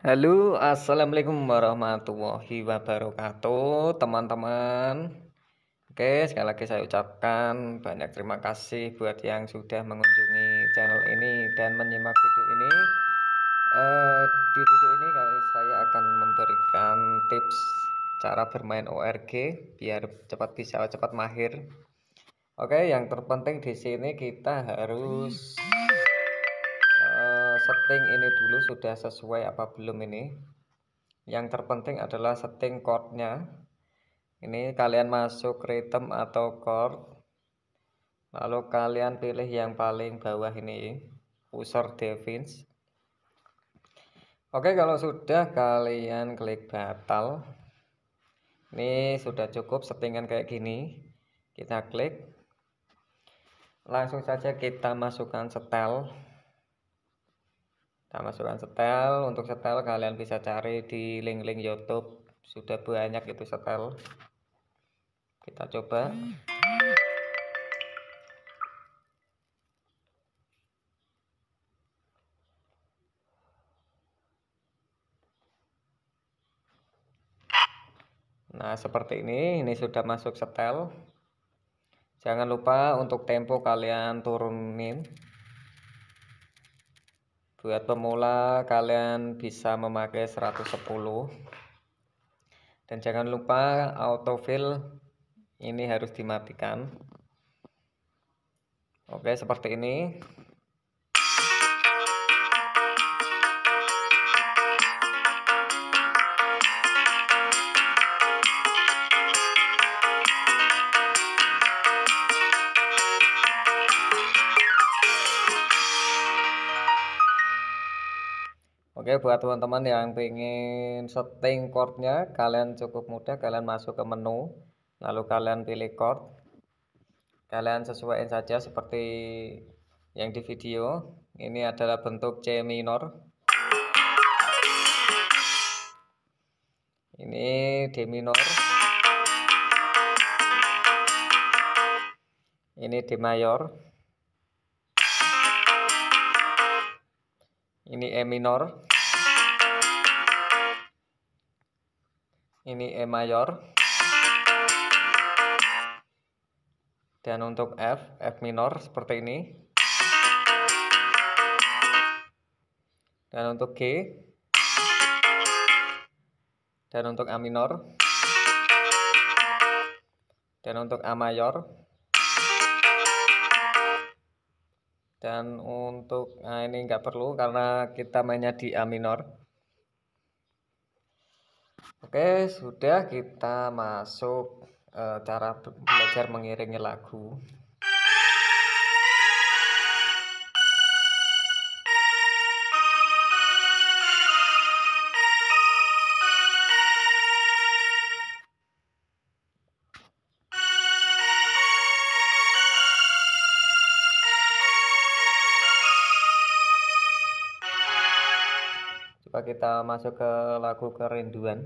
Halo, assalamualaikum warahmatullahi wabarakatuh, teman-teman. Oke, sekali lagi saya ucapkan banyak terima kasih buat yang sudah mengunjungi channel ini dan menyimak video ini. Uh, di video ini saya akan memberikan tips cara bermain ORG biar cepat bisa cepat mahir. Oke, yang terpenting di sini kita harus setting ini dulu sudah sesuai apa belum ini? Yang terpenting adalah setting chordnya. Ini kalian masuk rhythm atau chord lalu kalian pilih yang paling bawah ini user defines oke kalau sudah kalian klik batal. Ini sudah cukup settingan kayak gini. Kita klik. Langsung saja kita masukkan setel kita masukkan setel. Untuk setel kalian bisa cari di link-link YouTube. Sudah banyak itu setel. Kita coba. Nah seperti ini. Ini sudah masuk setel. Jangan lupa untuk tempo kalian turunin buat pemula kalian bisa memakai 110 dan jangan lupa autofill ini harus dimatikan. Oke seperti ini Oke buat teman-teman yang ingin setting chordnya kalian cukup mudah kalian masuk ke menu lalu kalian pilih chord. Kalian sesuaikan saja seperti yang di video. Ini adalah bentuk C minor. Ini D minor. Ini D mayor. Ini E minor ini E mayor. Dan untuk F F minor seperti ini. Dan untuk G. Dan untuk A minor. Dan untuk A mayor. Dan untuk nah ini enggak perlu karena kita mainnya di A minor Oke, sudah kita masuk e, cara belajar mengiringi lagu. Coba kita masuk ke lagu kerinduan.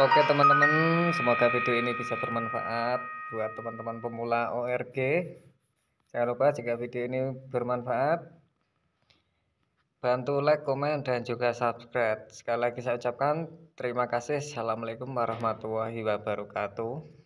Oke teman-teman, semoga video ini bisa bermanfaat buat teman-teman pemula ORG Jangan lupa jika video ini bermanfaat, bantu like, komen, dan juga subscribe. Sekali lagi saya ucapkan terima kasih. Assalamualaikum warahmatullahi wabarakatuh.